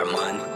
our money.